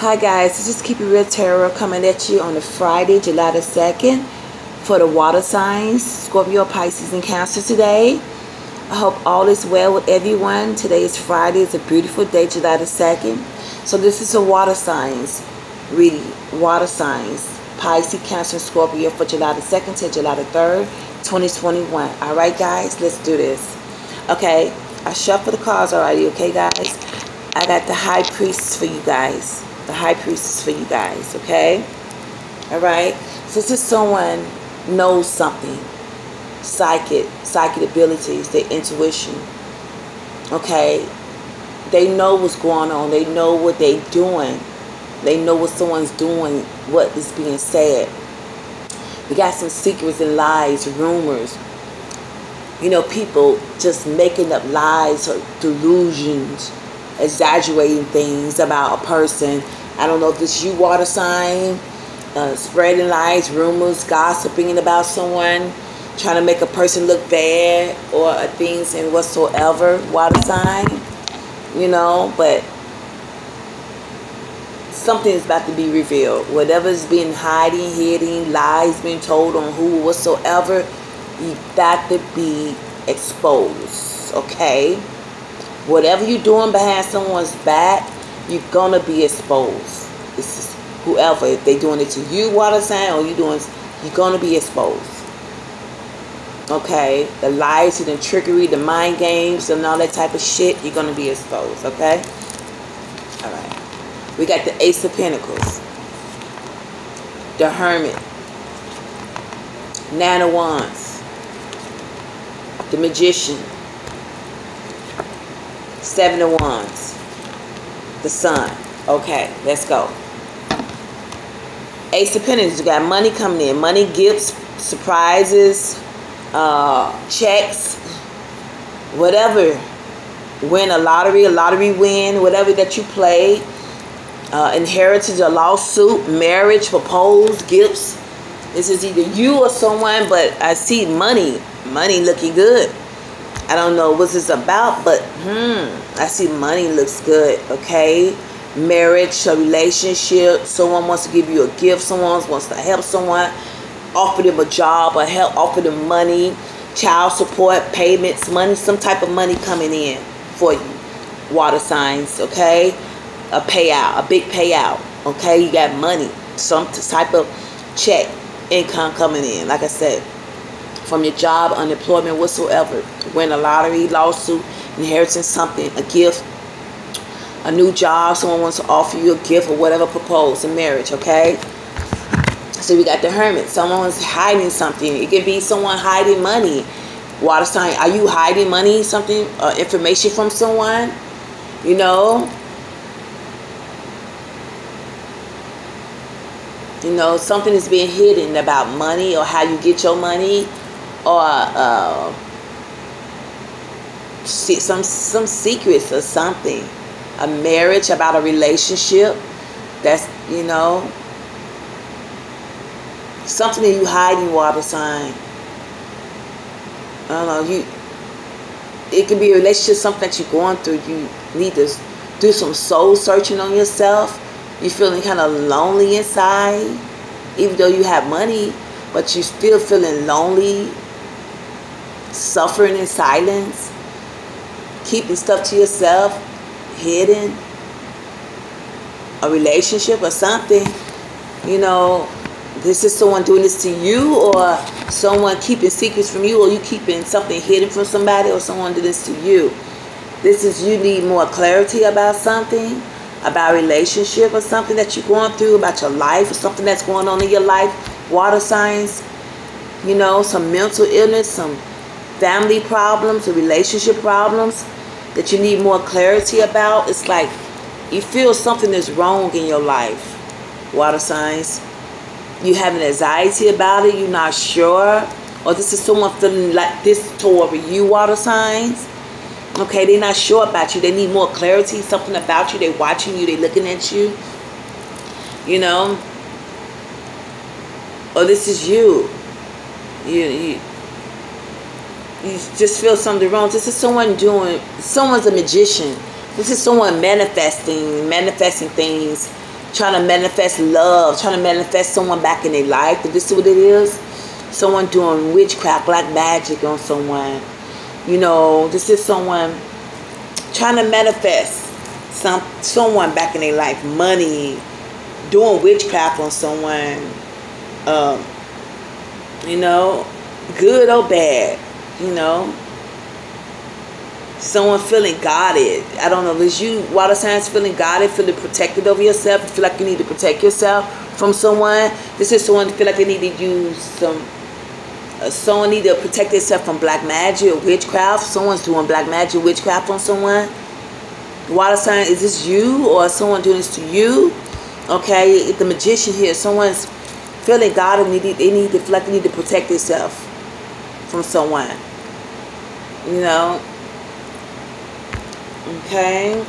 Hi guys, this is Keep It Real Tarot coming at you on a Friday, July the 2nd for the water signs, Scorpio, Pisces, and Cancer today. I hope all is well with everyone. Today is Friday. It's a beautiful day, July the 2nd. So this is a water signs, really, water signs. Pisces, Cancer, Scorpio for July the 2nd to July the 3rd, 2021. All right, guys, let's do this. Okay, I shuffled the cards already, okay, guys? I got the High Priest for you guys. The High priestess for you guys, okay? All right? So this is someone knows something. Psychic, psychic abilities, their intuition. Okay? They know what's going on. They know what they're doing. They know what someone's doing, what is being said. We got some secrets and lies, rumors. You know, people just making up lies or delusions, exaggerating things about a person. I don't know if this you water sign, uh, spreading lies, rumors, gossiping about someone, trying to make a person look bad or things and whatsoever, water sign, you know, but something is about to be revealed. Whatever's been hiding, hiding, lies being told on who whatsoever, you got to be exposed, okay? Whatever you're doing behind someone's back, you're gonna be exposed. Is whoever. If they doing it to you, water sign, or you doing, you're gonna be exposed. Okay, the lies and the trickery, the mind games, and all that type of shit, you're gonna be exposed. Okay. All right. We got the Ace of Pentacles, the Hermit, Nine of Wands, the Magician, Seven of Wands, the Sun. Okay, let's go. Ace of Pentacles, you got money coming in. Money, gifts, surprises, uh, checks, whatever. Win a lottery, a lottery win, whatever that you play. Uh, inheritance, a lawsuit, marriage, propose, gifts. This is either you or someone, but I see money. Money looking good. I don't know what this is about, but hmm, I see money looks good, okay? Marriage, a relationship, someone wants to give you a gift, someone wants to help someone, offer them a job or help, offer them money, child support, payments, money, some type of money coming in for you. Water signs, okay? A payout, a big payout, okay? You got money, some type of check, income coming in, like I said from your job, unemployment, whatsoever. Win a lottery, lawsuit, inheritance, something, a gift, a new job, someone wants to offer you a gift or whatever, propose, a marriage, okay? So we got the hermit. Someone's hiding something. It could be someone hiding money. Water sign, are you hiding money, something, uh, information from someone? You know? You know, something is being hidden about money or how you get your money or uh, some some secrets or something. A marriage about a relationship that's you know something that you hide in water sign I don't know you it could be a relationship something that you're going through you need to do some soul searching on yourself. You're feeling kind of lonely inside even though you have money but you're still feeling lonely suffering in silence, keeping stuff to yourself, hidden, a relationship or something, you know, this is someone doing this to you or someone keeping secrets from you or you keeping something hidden from somebody or someone doing this to you. This is you need more clarity about something, about relationship or something that you're going through, about your life or something that's going on in your life. Water signs, you know, some mental illness, some family problems or relationship problems that you need more clarity about. It's like you feel something is wrong in your life. Water signs. You have an anxiety about it. You're not sure. Or this is someone feeling like this toward you, water signs. Okay, they're not sure about you. They need more clarity, something about you. They're watching you. They're looking at you. You know. Or this is you. You, you you just feel something wrong. This is someone doing, someone's a magician. This is someone manifesting, manifesting things trying to manifest love, trying to manifest someone back in their life. But this is what it is. Someone doing witchcraft, black magic on someone. You know, this is someone trying to manifest some someone back in their life, money, doing witchcraft on someone. Um, you know, good or bad, you know. Someone feeling guarded. I don't know. Is you water signs feeling guarded, feeling protected over yourself? You feel like you need to protect yourself from someone. This is someone feel like they need to use some. Uh, someone need to protect themselves from black magic or witchcraft. Someone's doing black magic, or witchcraft on someone. Water sign, is this you or someone doing this to you? Okay, the magician here, someone's feeling and they need, they need to feel like they need to protect themselves from someone. You know? Okay.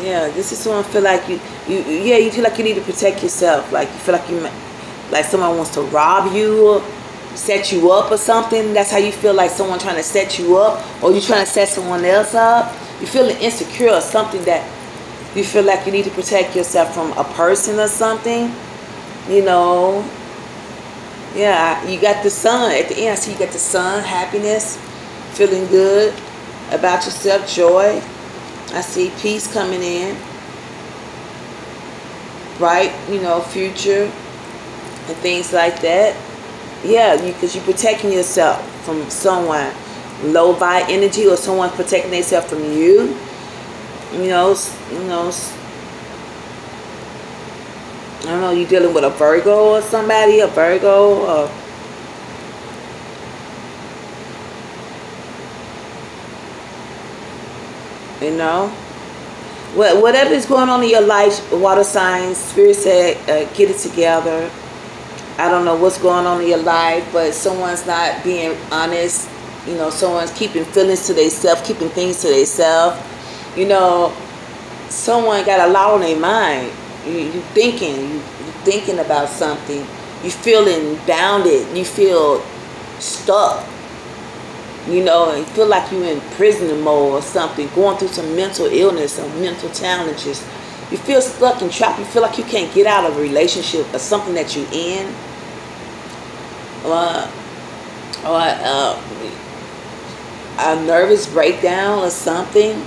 Yeah, this is someone feel like you, you, yeah, you feel like you need to protect yourself. Like you feel like you, like someone wants to rob you, set you up or something. That's how you feel like someone trying to set you up, or you trying to set someone else up. You feeling insecure or something that you feel like you need to protect yourself from a person or something. You know, yeah, you got the sun at the end. I see you got the sun, happiness, feeling good about yourself, joy. I see peace coming in, bright, you know, future, and things like that. Yeah, because you, are protecting yourself from someone low vibe energy or someone protecting themselves from you. You know, you know, I don't know, you dealing with a Virgo or somebody, a Virgo or you know? Whatever is going on in your life water signs spirit said uh, get it together. I don't know what's going on in your life but someone's not being honest you know someone's keeping feelings to themselves keeping things to themselves you know someone got a lot on their mind you, you thinking you, you thinking about something you feeling bounded you feel stuck you know, and feel like you're in prison mode or something, going through some mental illness or mental challenges. You feel stuck and trapped. You feel like you can't get out of a relationship or something that you're in. Or, or uh, a nervous breakdown or something.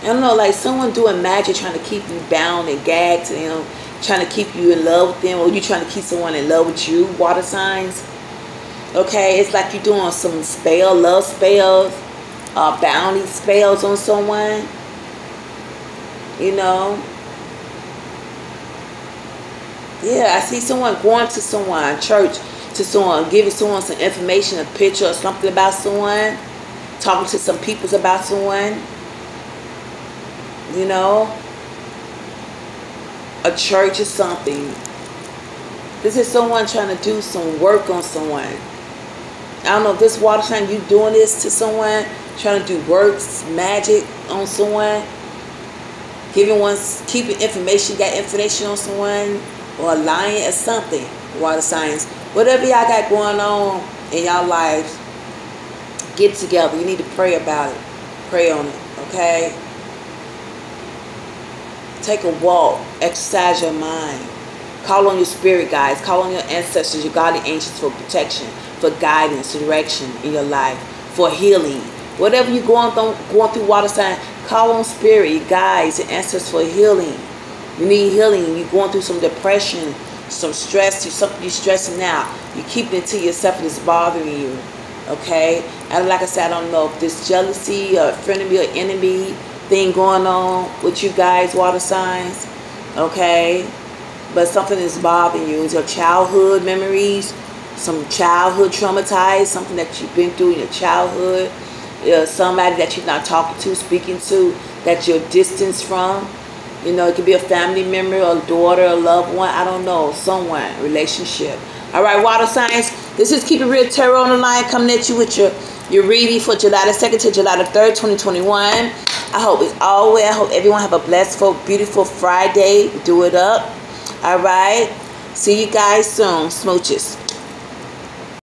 I don't know, like someone doing magic trying to keep you bound and gagged, you know, trying to keep you in love with them, or you trying to keep someone in love with you, water signs Okay, it's like you're doing some spell, love spells, uh, bounty spells on someone. You know. Yeah, I see someone going to someone, church, to someone, giving someone some information, a picture or something about someone, talking to some people about someone. You know, a church or something. This is someone trying to do some work on someone. I don't know if this water sign you doing this to someone, trying to do works, magic on someone, giving one, keeping information, got information on someone, or lying or something. Water signs, whatever y'all got going on in y'all lives, get together. You need to pray about it. Pray on it, okay? Take a walk, exercise your mind. Call on your spirit guides. Call on your ancestors, your godly angels for protection for guidance, direction in your life, for healing. Whatever you're going through, going through water sign, call on spirit, guides, and answers for healing. You need healing. You're going through some depression, some stress, something you're stressing out. You keep it to yourself and it's bothering you. Okay? And like I said, I don't know if this jealousy or frenemy or enemy thing going on with you guys, water signs. Okay? But something is bothering you. It's your childhood memories some childhood traumatized, something that you've been through in your childhood, uh, somebody that you're not talking to, speaking to, that you're distanced from. You know, it could be a family member, a daughter, a loved one, I don't know, someone, relationship. All right, water signs. This is Keep It Real Tarot on the line coming at you with your, your reading for July the 2nd to July the 3rd, 2021. I hope it's all well. I hope everyone have a blessed, beautiful Friday. Do it up. All right. See you guys soon. Smooches.